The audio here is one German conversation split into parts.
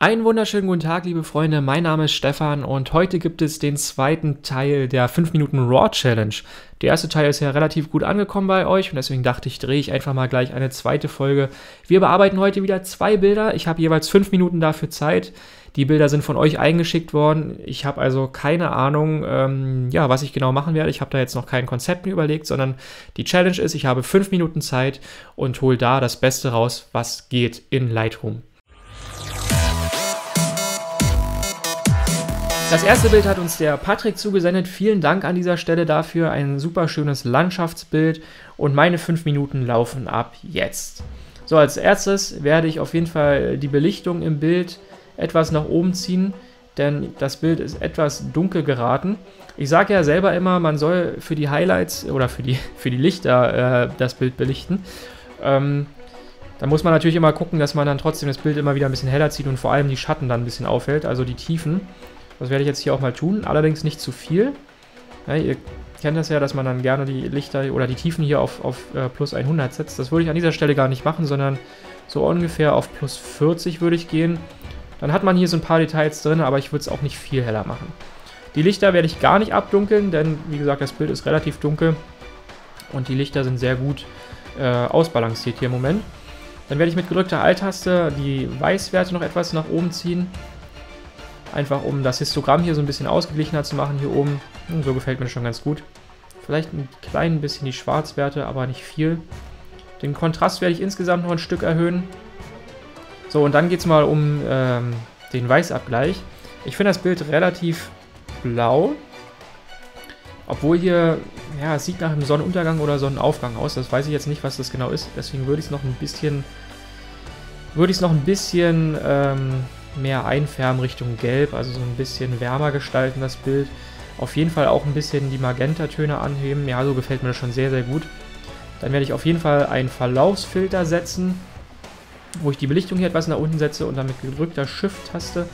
Einen wunderschönen guten Tag, liebe Freunde. Mein Name ist Stefan und heute gibt es den zweiten Teil der 5 Minuten Raw Challenge. Der erste Teil ist ja relativ gut angekommen bei euch und deswegen dachte ich, drehe ich einfach mal gleich eine zweite Folge. Wir bearbeiten heute wieder zwei Bilder. Ich habe jeweils 5 Minuten dafür Zeit. Die Bilder sind von euch eingeschickt worden. Ich habe also keine Ahnung, ähm, ja, was ich genau machen werde. Ich habe da jetzt noch kein Konzept mir überlegt, sondern die Challenge ist, ich habe 5 Minuten Zeit und hole da das Beste raus, was geht in Lightroom. Das erste Bild hat uns der Patrick zugesendet. Vielen Dank an dieser Stelle dafür. Ein super schönes Landschaftsbild und meine fünf Minuten laufen ab jetzt. So, als erstes werde ich auf jeden Fall die Belichtung im Bild etwas nach oben ziehen, denn das Bild ist etwas dunkel geraten. Ich sage ja selber immer, man soll für die Highlights oder für die, für die Lichter äh, das Bild belichten. Ähm, da muss man natürlich immer gucken, dass man dann trotzdem das Bild immer wieder ein bisschen heller zieht und vor allem die Schatten dann ein bisschen auffällt, also die Tiefen. Das werde ich jetzt hier auch mal tun, allerdings nicht zu viel. Ja, ihr kennt das ja, dass man dann gerne die Lichter oder die Tiefen hier auf, auf äh, plus 100 setzt. Das würde ich an dieser Stelle gar nicht machen, sondern so ungefähr auf plus 40 würde ich gehen. Dann hat man hier so ein paar Details drin, aber ich würde es auch nicht viel heller machen. Die Lichter werde ich gar nicht abdunkeln, denn wie gesagt, das Bild ist relativ dunkel und die Lichter sind sehr gut äh, ausbalanciert hier im Moment. Dann werde ich mit gedrückter Alt-Taste die Weißwerte noch etwas nach oben ziehen. Einfach um das Histogramm hier so ein bisschen ausgeglichener zu machen hier oben. Und hm, so gefällt mir das schon ganz gut. Vielleicht ein klein bisschen die Schwarzwerte, aber nicht viel. Den Kontrast werde ich insgesamt noch ein Stück erhöhen. So, und dann geht es mal um ähm, den Weißabgleich. Ich finde das Bild relativ blau. Obwohl hier, ja, es sieht nach einem Sonnenuntergang oder Sonnenaufgang aus. Das weiß ich jetzt nicht, was das genau ist. Deswegen würde ich es noch ein bisschen, würde ich es noch ein bisschen ähm, mehr einfärben Richtung Gelb, also so ein bisschen wärmer gestalten das Bild. Auf jeden Fall auch ein bisschen die Magentatöne anheben. Ja, so gefällt mir das schon sehr, sehr gut. Dann werde ich auf jeden Fall einen Verlaufsfilter setzen, wo ich die Belichtung hier etwas nach unten setze und dann mit gedrückter Shift-Taste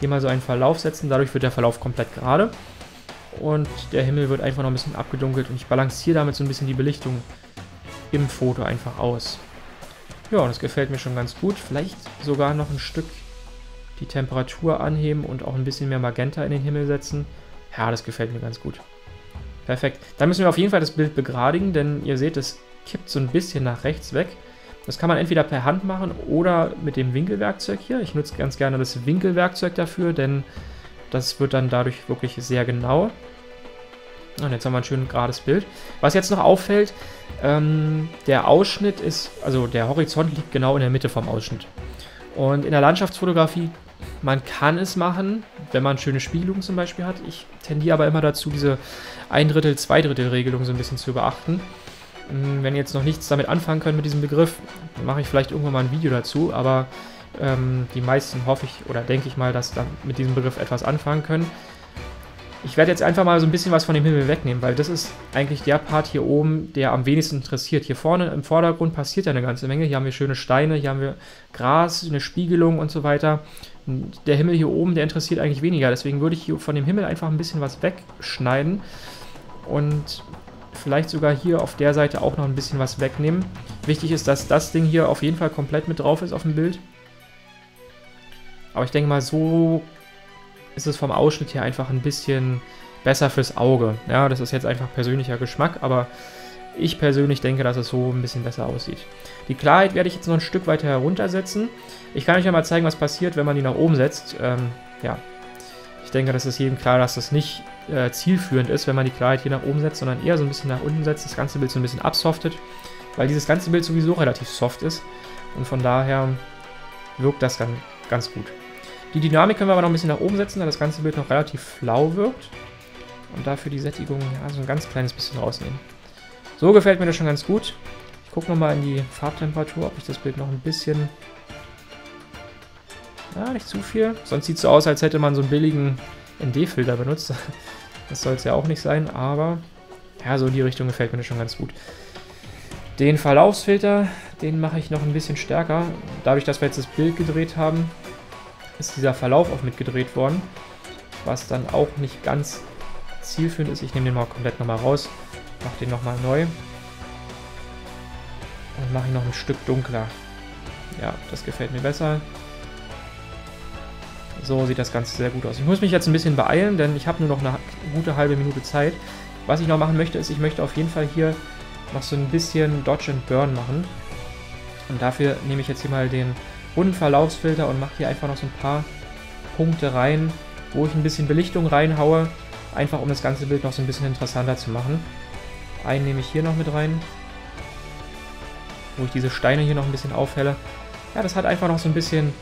hier mal so einen Verlauf setzen. Dadurch wird der Verlauf komplett gerade. Und der Himmel wird einfach noch ein bisschen abgedunkelt und ich balanciere damit so ein bisschen die Belichtung im Foto einfach aus. Ja, das gefällt mir schon ganz gut. Vielleicht sogar noch ein Stück die Temperatur anheben und auch ein bisschen mehr Magenta in den Himmel setzen. Ja, das gefällt mir ganz gut. Perfekt. Dann müssen wir auf jeden Fall das Bild begradigen, denn ihr seht, es kippt so ein bisschen nach rechts weg. Das kann man entweder per Hand machen oder mit dem Winkelwerkzeug hier. Ich nutze ganz gerne das Winkelwerkzeug dafür, denn das wird dann dadurch wirklich sehr genau. Und jetzt haben wir ein schön gerades Bild. Was jetzt noch auffällt, ähm, der Ausschnitt ist, also der Horizont liegt genau in der Mitte vom Ausschnitt. Und in der Landschaftsfotografie man kann es machen, wenn man schöne Spiegelungen zum Beispiel hat. Ich tendiere aber immer dazu, diese ein Drittel, zwei Drittel Regelung so ein bisschen zu beachten. Hm, wenn ihr jetzt noch nichts damit anfangen könnt mit diesem Begriff, dann mache ich vielleicht irgendwann mal ein Video dazu, aber ähm, die meisten hoffe ich oder denke ich mal, dass da mit diesem Begriff etwas anfangen können. Ich werde jetzt einfach mal so ein bisschen was von dem Himmel wegnehmen, weil das ist eigentlich der Part hier oben, der am wenigsten interessiert. Hier vorne im Vordergrund passiert ja eine ganze Menge. Hier haben wir schöne Steine, hier haben wir Gras, eine Spiegelung und so weiter. Der Himmel hier oben, der interessiert eigentlich weniger. Deswegen würde ich hier von dem Himmel einfach ein bisschen was wegschneiden und vielleicht sogar hier auf der Seite auch noch ein bisschen was wegnehmen. Wichtig ist, dass das Ding hier auf jeden Fall komplett mit drauf ist auf dem Bild. Aber ich denke mal, so ist es vom Ausschnitt her einfach ein bisschen besser fürs Auge. Ja, das ist jetzt einfach persönlicher Geschmack, aber ich persönlich denke, dass es so ein bisschen besser aussieht. Die Klarheit werde ich jetzt noch ein Stück weiter heruntersetzen. Ich kann euch ja mal zeigen, was passiert, wenn man die nach oben setzt. Ähm, ja, ich denke, das ist jedem klar, dass das nicht äh, zielführend ist, wenn man die Klarheit hier nach oben setzt, sondern eher so ein bisschen nach unten setzt, das ganze Bild so ein bisschen absoftet, weil dieses ganze Bild sowieso relativ soft ist und von daher wirkt das dann ganz gut. Die Dynamik können wir aber noch ein bisschen nach oben setzen, da das ganze Bild noch relativ flau wirkt. Und dafür die Sättigung ja, so ein ganz kleines bisschen rausnehmen. So gefällt mir das schon ganz gut. Ich gucke nochmal in die Farbtemperatur, ob ich das Bild noch ein bisschen... Ja, nicht zu viel. Sonst sieht es so aus, als hätte man so einen billigen ND-Filter benutzt. Das soll es ja auch nicht sein, aber ja, so in die Richtung gefällt mir das schon ganz gut. Den Verlaufsfilter, den mache ich noch ein bisschen stärker. Dadurch, dass wir jetzt das Bild gedreht haben, ist dieser Verlauf auch mitgedreht worden, was dann auch nicht ganz zielführend ist. Ich nehme den mal komplett nochmal raus, mache den nochmal neu und mache ihn noch ein Stück dunkler. Ja, das gefällt mir besser. So sieht das Ganze sehr gut aus. Ich muss mich jetzt ein bisschen beeilen, denn ich habe nur noch eine gute halbe Minute Zeit. Was ich noch machen möchte, ist, ich möchte auf jeden Fall hier noch so ein bisschen Dodge and Burn machen. Und dafür nehme ich jetzt hier mal den runden Verlaufsfilter und mache hier einfach noch so ein paar Punkte rein, wo ich ein bisschen Belichtung reinhaue, einfach um das ganze Bild noch so ein bisschen interessanter zu machen. Einen nehme ich hier noch mit rein, wo ich diese Steine hier noch ein bisschen aufhelle. Ja, das hat einfach noch so ein bisschen,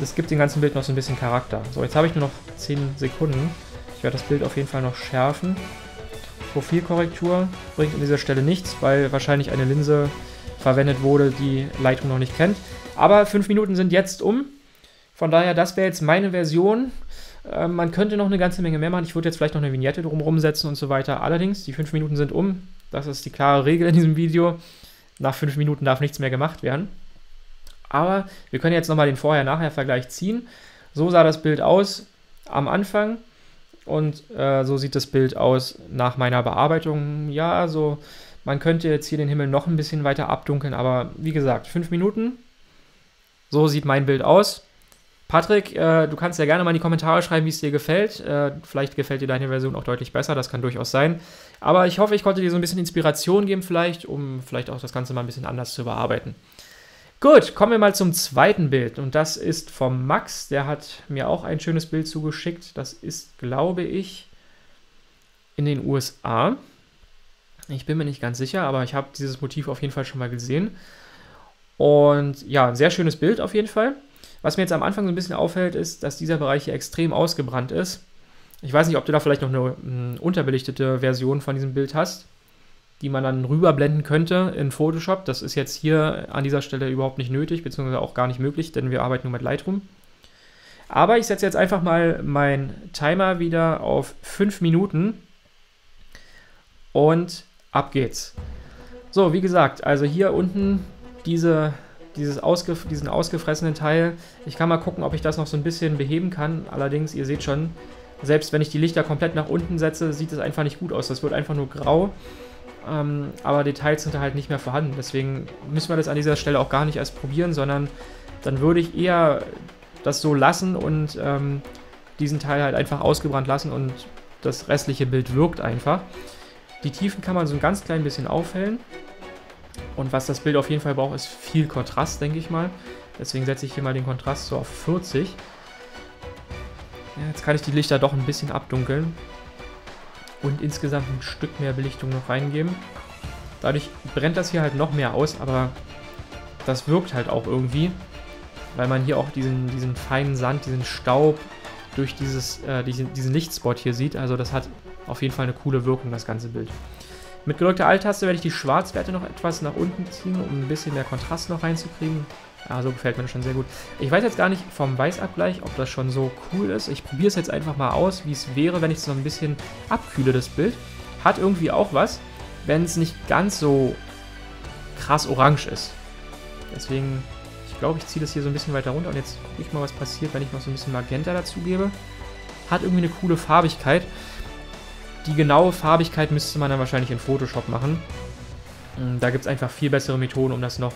das gibt dem ganzen Bild noch so ein bisschen Charakter. So, jetzt habe ich nur noch 10 Sekunden. Ich werde das Bild auf jeden Fall noch schärfen. Profilkorrektur bringt an dieser Stelle nichts, weil wahrscheinlich eine Linse verwendet wurde, die Lightroom noch nicht kennt. Aber 5 Minuten sind jetzt um. Von daher, das wäre jetzt meine Version. Ähm, man könnte noch eine ganze Menge mehr machen. Ich würde jetzt vielleicht noch eine Vignette drumherum setzen und so weiter. Allerdings, die 5 Minuten sind um. Das ist die klare Regel in diesem Video. Nach 5 Minuten darf nichts mehr gemacht werden. Aber wir können jetzt nochmal den Vorher-Nachher-Vergleich ziehen. So sah das Bild aus am Anfang und äh, so sieht das Bild aus nach meiner Bearbeitung. Ja, also man könnte jetzt hier den Himmel noch ein bisschen weiter abdunkeln, aber wie gesagt, 5 Minuten. So sieht mein Bild aus. Patrick, äh, du kannst ja gerne mal in die Kommentare schreiben, wie es dir gefällt. Äh, vielleicht gefällt dir deine Version auch deutlich besser, das kann durchaus sein. Aber ich hoffe, ich konnte dir so ein bisschen Inspiration geben, vielleicht, um vielleicht auch das Ganze mal ein bisschen anders zu bearbeiten. Gut, kommen wir mal zum zweiten Bild. Und das ist vom Max. Der hat mir auch ein schönes Bild zugeschickt. Das ist, glaube ich, in den USA. Ich bin mir nicht ganz sicher, aber ich habe dieses Motiv auf jeden Fall schon mal gesehen. Und ja, ein sehr schönes Bild auf jeden Fall. Was mir jetzt am Anfang so ein bisschen auffällt, ist, dass dieser Bereich hier extrem ausgebrannt ist. Ich weiß nicht, ob du da vielleicht noch eine, eine unterbelichtete Version von diesem Bild hast, die man dann rüberblenden könnte in Photoshop. Das ist jetzt hier an dieser Stelle überhaupt nicht nötig, beziehungsweise auch gar nicht möglich, denn wir arbeiten nur mit Lightroom. Aber ich setze jetzt einfach mal meinen Timer wieder auf 5 Minuten und ab geht's. So, wie gesagt, also hier unten diese dieses ausgef diesen ausgefressenen Teil. Ich kann mal gucken, ob ich das noch so ein bisschen beheben kann. Allerdings, ihr seht schon, selbst wenn ich die Lichter komplett nach unten setze, sieht es einfach nicht gut aus. Das wird einfach nur grau. Ähm, aber Details sind da halt nicht mehr vorhanden. Deswegen müssen wir das an dieser Stelle auch gar nicht erst probieren, sondern dann würde ich eher das so lassen und ähm, diesen Teil halt einfach ausgebrannt lassen und das restliche Bild wirkt einfach. Die Tiefen kann man so ein ganz klein bisschen aufhellen. Und was das Bild auf jeden Fall braucht, ist viel Kontrast, denke ich mal. Deswegen setze ich hier mal den Kontrast so auf 40. Ja, jetzt kann ich die Lichter doch ein bisschen abdunkeln. Und insgesamt ein Stück mehr Belichtung noch reingeben. Dadurch brennt das hier halt noch mehr aus, aber das wirkt halt auch irgendwie. Weil man hier auch diesen, diesen feinen Sand, diesen Staub durch dieses, äh, diesen, diesen Lichtspot hier sieht. Also das hat auf jeden Fall eine coole Wirkung, das ganze Bild. Mit gedrückter Alt-Taste werde ich die Schwarzwerte noch etwas nach unten ziehen, um ein bisschen mehr Kontrast noch reinzukriegen. Ja, so gefällt mir das schon sehr gut. Ich weiß jetzt gar nicht vom Weißabgleich, ob das schon so cool ist. Ich probiere es jetzt einfach mal aus, wie es wäre, wenn ich es noch ein bisschen abkühle, das Bild. Hat irgendwie auch was, wenn es nicht ganz so krass orange ist. Deswegen, ich glaube, ich ziehe das hier so ein bisschen weiter runter und jetzt gucke ich mal, was passiert, wenn ich noch so ein bisschen Magenta dazu gebe. Hat irgendwie eine coole Farbigkeit. Die genaue Farbigkeit müsste man dann wahrscheinlich in Photoshop machen. Mm, da gibt es einfach viel bessere Methoden, um das noch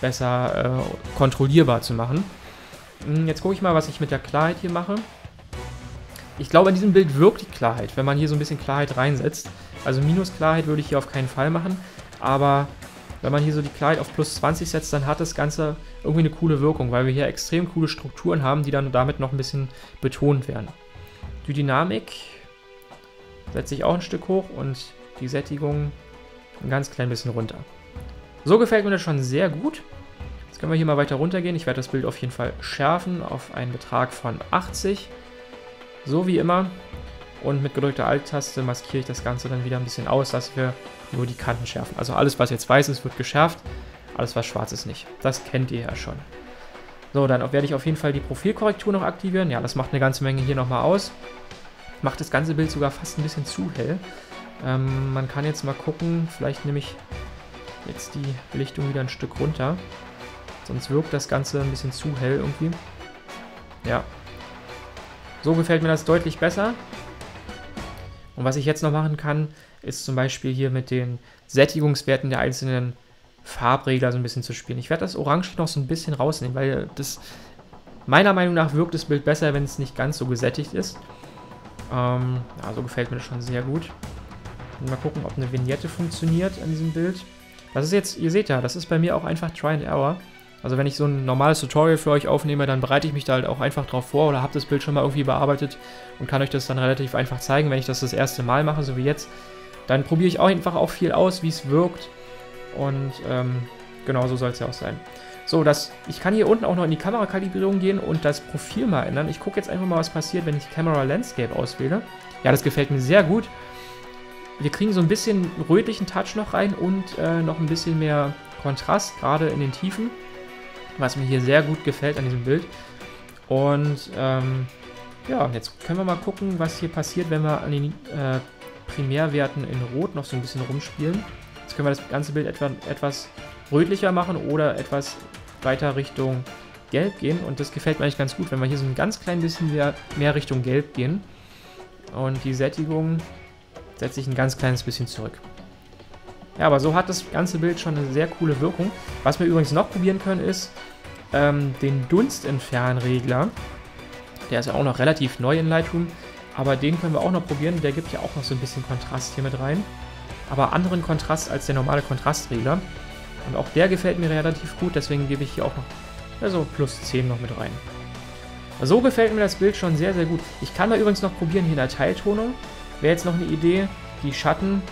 besser äh, kontrollierbar zu machen. Mm, jetzt gucke ich mal, was ich mit der Klarheit hier mache. Ich glaube, in diesem Bild wirkt die Klarheit, wenn man hier so ein bisschen Klarheit reinsetzt. Also Minusklarheit würde ich hier auf keinen Fall machen, aber wenn man hier so die Klarheit auf plus 20 setzt, dann hat das Ganze irgendwie eine coole Wirkung, weil wir hier extrem coole Strukturen haben, die dann damit noch ein bisschen betont werden. Die Dynamik setze ich auch ein Stück hoch und die Sättigung ein ganz klein bisschen runter. So gefällt mir das schon sehr gut. Jetzt können wir hier mal weiter runtergehen. Ich werde das Bild auf jeden Fall schärfen auf einen Betrag von 80. So wie immer. Und mit gedrückter Alt-Taste maskiere ich das Ganze dann wieder ein bisschen aus, dass wir nur die Kanten schärfen. Also alles, was jetzt weiß ist, wird geschärft. Alles, was schwarz ist, nicht. Das kennt ihr ja schon. So, dann werde ich auf jeden Fall die Profilkorrektur noch aktivieren. Ja, das macht eine ganze Menge hier nochmal aus macht das ganze Bild sogar fast ein bisschen zu hell. Ähm, man kann jetzt mal gucken, vielleicht nehme ich jetzt die Belichtung wieder ein Stück runter. Sonst wirkt das Ganze ein bisschen zu hell irgendwie. Ja. So gefällt mir das deutlich besser. Und was ich jetzt noch machen kann, ist zum Beispiel hier mit den Sättigungswerten der einzelnen Farbregler so ein bisschen zu spielen. Ich werde das Orange noch so ein bisschen rausnehmen, weil das Meiner Meinung nach wirkt das Bild besser, wenn es nicht ganz so gesättigt ist. Ähm, also gefällt mir das schon sehr gut. Mal gucken, ob eine Vignette funktioniert an diesem Bild. Das ist jetzt, ihr seht ja, das ist bei mir auch einfach Try and Error. Also wenn ich so ein normales Tutorial für euch aufnehme, dann bereite ich mich da halt auch einfach drauf vor oder habe das Bild schon mal irgendwie bearbeitet und kann euch das dann relativ einfach zeigen, wenn ich das das erste Mal mache, so wie jetzt. Dann probiere ich auch einfach auch viel aus, wie es wirkt und ähm, genau so soll es ja auch sein. So, das, ich kann hier unten auch noch in die Kamerakalibrierung gehen und das Profil mal ändern. Ich gucke jetzt einfach mal, was passiert, wenn ich Camera Landscape auswähle. Ja, das gefällt mir sehr gut. Wir kriegen so ein bisschen rötlichen Touch noch rein und äh, noch ein bisschen mehr Kontrast, gerade in den Tiefen, was mir hier sehr gut gefällt an diesem Bild. Und ähm, ja, jetzt können wir mal gucken, was hier passiert, wenn wir an den äh, Primärwerten in Rot noch so ein bisschen rumspielen. Jetzt können wir das ganze Bild etwa, etwas rötlicher machen oder etwas weiter Richtung Gelb gehen. Und das gefällt mir eigentlich ganz gut, wenn wir hier so ein ganz klein bisschen mehr, mehr Richtung Gelb gehen. Und die Sättigung setze ich ein ganz kleines bisschen zurück. Ja, aber so hat das ganze Bild schon eine sehr coole Wirkung. Was wir übrigens noch probieren können, ist ähm, den Dunstentfernregler. Der ist ja auch noch relativ neu in Lightroom, aber den können wir auch noch probieren. Der gibt ja auch noch so ein bisschen Kontrast hier mit rein. Aber anderen Kontrast als der normale Kontrastregler. Und auch der gefällt mir relativ gut, deswegen gebe ich hier auch noch also plus 10 noch mit rein. So gefällt mir das Bild schon sehr, sehr gut. Ich kann da übrigens noch probieren hier in der Teiltonung. Wäre jetzt noch eine Idee, die Schatten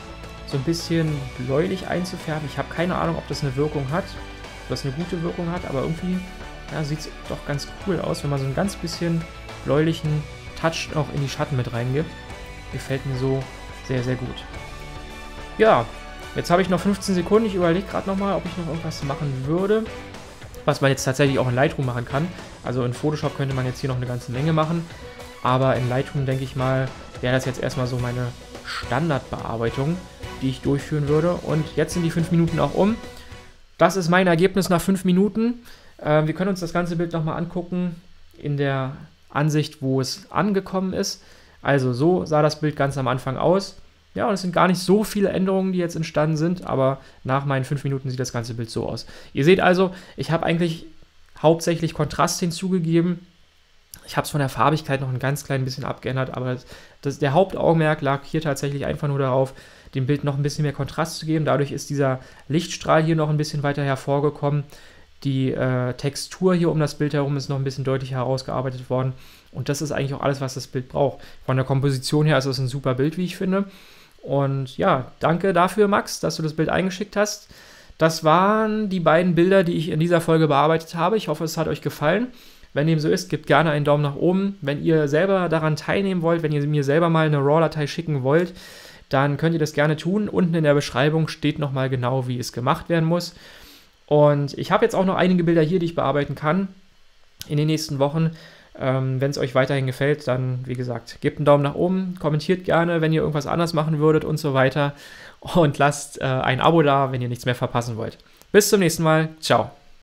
so ein bisschen bläulich einzufärben. Ich habe keine Ahnung, ob das eine Wirkung hat, ob das eine gute Wirkung hat, aber irgendwie ja, sieht es doch ganz cool aus, wenn man so ein ganz bisschen bläulichen Touch noch in die Schatten mit reingibt. Gefällt mir so sehr, sehr gut. Ja, jetzt habe ich noch 15 Sekunden. Ich überlege gerade nochmal, ob ich noch irgendwas machen würde, was man jetzt tatsächlich auch in Lightroom machen kann. Also in Photoshop könnte man jetzt hier noch eine ganze Menge machen. Aber in Lightroom, denke ich mal, wäre das jetzt erstmal so meine Standardbearbeitung, die ich durchführen würde. Und jetzt sind die 5 Minuten auch um. Das ist mein Ergebnis nach 5 Minuten. Äh, wir können uns das ganze Bild nochmal angucken in der Ansicht, wo es angekommen ist. Also so sah das Bild ganz am Anfang aus. Ja, und es sind gar nicht so viele Änderungen, die jetzt entstanden sind, aber nach meinen 5 Minuten sieht das ganze Bild so aus. Ihr seht also, ich habe eigentlich hauptsächlich Kontrast hinzugegeben. Ich habe es von der Farbigkeit noch ein ganz klein bisschen abgeändert, aber das, der Hauptaugenmerk lag hier tatsächlich einfach nur darauf, dem Bild noch ein bisschen mehr Kontrast zu geben. Dadurch ist dieser Lichtstrahl hier noch ein bisschen weiter hervorgekommen. Die äh, Textur hier um das Bild herum ist noch ein bisschen deutlicher herausgearbeitet worden. Und das ist eigentlich auch alles, was das Bild braucht. Von der Komposition her ist es ein super Bild, wie ich finde. Und ja, danke dafür, Max, dass du das Bild eingeschickt hast. Das waren die beiden Bilder, die ich in dieser Folge bearbeitet habe. Ich hoffe, es hat euch gefallen. Wenn dem so ist, gebt gerne einen Daumen nach oben. Wenn ihr selber daran teilnehmen wollt, wenn ihr mir selber mal eine RAW-Datei schicken wollt, dann könnt ihr das gerne tun. Unten in der Beschreibung steht nochmal genau, wie es gemacht werden muss. Und ich habe jetzt auch noch einige Bilder hier, die ich bearbeiten kann in den nächsten Wochen. Ähm, wenn es euch weiterhin gefällt, dann wie gesagt, gebt einen Daumen nach oben, kommentiert gerne, wenn ihr irgendwas anders machen würdet und so weiter. Und lasst äh, ein Abo da, wenn ihr nichts mehr verpassen wollt. Bis zum nächsten Mal. Ciao.